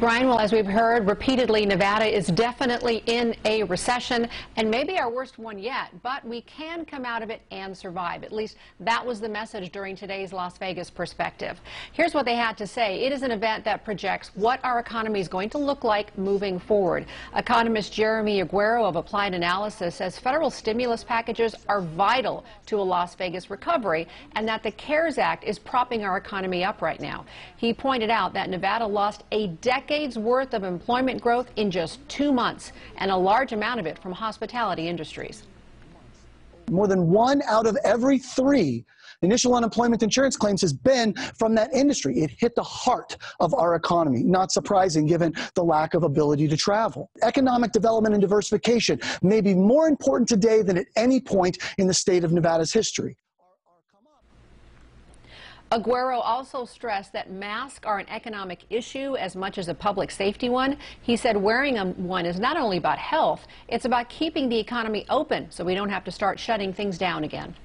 Brian, well, as we've heard repeatedly, Nevada is definitely in a recession and maybe our worst one yet, but we can come out of it and survive. At least that was the message during today's Las Vegas perspective. Here's what they had to say. It is an event that projects what our economy is going to look like moving forward. Economist Jeremy Aguero of Applied Analysis says federal stimulus packages are vital to a Las Vegas recovery and that the CARES Act is propping our economy up right now. He pointed out that Nevada lost a decade decades worth of employment growth in just two months, and a large amount of it from hospitality industries. More than one out of every three initial unemployment insurance claims has been from that industry. It hit the heart of our economy. Not surprising given the lack of ability to travel. Economic development and diversification may be more important today than at any point in the state of Nevada's history. Aguero also stressed that masks are an economic issue as much as a public safety one. He said wearing a one is not only about health, it's about keeping the economy open so we don't have to start shutting things down again.